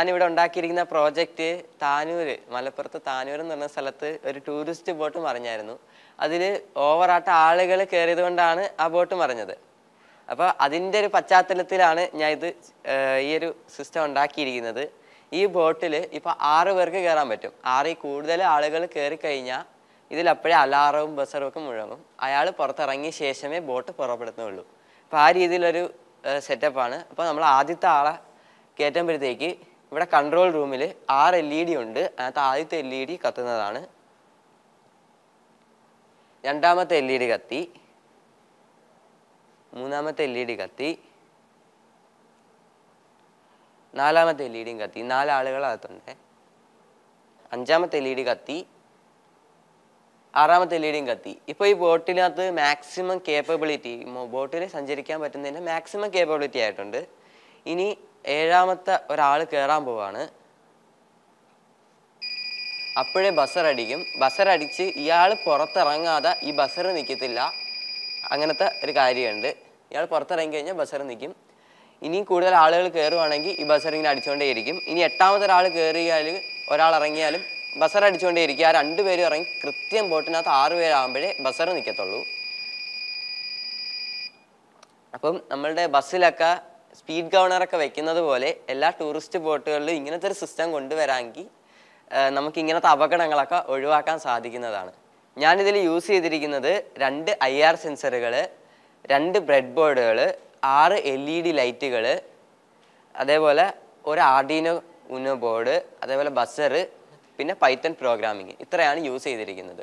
ഞാനിവിടെ ഉണ്ടാക്കിയിരിക്കുന്ന പ്രോജക്റ്റ് താനൂര് മലപ്പുറത്ത് താനൂർ എന്ന് പറഞ്ഞ സ്ഥലത്ത് ഒരു ടൂറിസ്റ്റ് ബോട്ട് മറിഞ്ഞായിരുന്നു. അതിൽ ഓവറായിട്ട് ആളുകൾ കയറിയത് കൊണ്ടാണ് ആ ബോട്ട് മറിഞ്ഞത്. അപ്പോൾ അതിന്റെ ഒരു പശ്ചാത്തലത്തിലാണ് ഞാൻ ഇത് ഈ ഒരു സിസ്റ്റം ഉണ്ടാക്കിയിരിക്കുന്നത്. ഈ ബോട്ടിൽ ഇപ്പോൾ ആറ് പേർക്ക് കയറാൻ പറ്റും. ആറിൽ കൂടുതൽ ആളുകൾ കയറി കഴിഞ്ഞാൽ ഇതിൽ അപ്പോഴേ അലാറവും ബസറും ഒക്കെ മുഴങ്ങും. അയാൾ പുറത്തിറങ്ങിയ ശേഷമേ ബോട്ട് പുറപ്പെടുത്തുന്നുള്ളൂ. അപ്പോൾ ആ രീതിയിലൊരു സെറ്റപ്പാണ് അപ്പോൾ നമ്മൾ ആദ്യത്തെ ആളെ കയറ്റുമ്പോഴത്തേക്ക് ഇവിടെ കൺട്രോൾ റൂമിൽ ആറ് എൽ ഇ ഡി ഉണ്ട്. അതിനകത്ത് ആദ്യത്തെ എൽ ഇ ഡി കത്തുന്നതാണ്. രണ്ടാമത്തെ എൽ ഇ ഡി കത്തി. മൂന്നാമത്തെ എൽ ഇ ഡി കത്തി. നാലാമത്തെ എൽ ഇ ഡിയും കത്തി. നാലാളുകൾ അകത്തുണ്ട്. അഞ്ചാമത്തെ എൽ ഇ ഡി കത്തി. ആറാമത്തെ എൽ ഇ ഡിയും കത്തി. ഇപ്പോൾ ഈ ബോട്ടിനകത്ത് മാക്സിമം കേപ്പബിലിറ്റി ബോട്ടിൽ സഞ്ചരിക്കാൻ പറ്റുന്നതിന്റെ മാക്സിമം കേപ്പബിലിറ്റി ആയിട്ടുണ്ട്. ഇനി ഏഴാമത്തെ ഒരാൾ കയറാൻ പോവാണ്. അപ്പോഴേ ബസർ അടിക്കും. ബസർ അടിച്ച് ഇയാൾ പുറത്തിറങ്ങാതെ ഈ ബസർ നിൽക്കത്തില്ല അങ്ങനത്തെ ഒരു കാര്യമുണ്ട്. ഇയാൾ പുറത്തിറങ്ങി കഴിഞ്ഞാൽ ബസർ നിൽക്കും ഇനിയും കൂടുതൽ ആളുകൾ കയറുവാണെങ്കിൽ ഈ ബസർ ഇങ്ങനെ അടിച്ചുകൊണ്ടേയിരിക്കും ഇനി എട്ടാമത്തെ ഒരാൾ കയറിയാൽ ഒരാൾ ഇറങ്ങിയാലും ബസർ അടിച്ചുകൊണ്ടേയിരിക്കും ആ രണ്ടുപേരും ഇറങ്ങി കൃത്യം ബോട്ടിനകത്ത് ആറ് പേരാകുമ്പോഴേ ബസർ നിൽക്കത്തുള്ളൂ അപ്പം നമ്മളുടെ ബസ്സിലൊക്കെ സ്പീഡ് ഗവർണറൊക്കെ വെക്കുന്നത് പോലെ എല്ലാ ടൂറിസ്റ്റ് ബോട്ടുകളിലും ഇങ്ങനത്തെ ഒരു സിസ്റ്റം കൊണ്ടുവരാമെങ്കിൽ നമുക്ക് ഇങ്ങനത്തെ അപകടങ്ങളൊക്കെ ഒഴിവാക്കാൻ സാധിക്കുന്നതാണ്. ഞാനിതിൽ യൂസ് ചെയ്തിരിക്കുന്നത് രണ്ട് ഐ ആർ സെൻസറുകൾ രണ്ട് ബ്രെഡ് ബോർഡുകൾ ആറ് എൽ ഇ ഡി ലൈറ്റുകൾ അതേപോലെ ഒരു ആർഡീനോ ഉനോ ബോർഡ് അതേപോലെ ബസർ പിന്നെ പൈത്തൺ പ്രോഗ്രാമിങ് ഇത്രയാണ് യൂസ് ചെയ്തിരിക്കുന്നത്.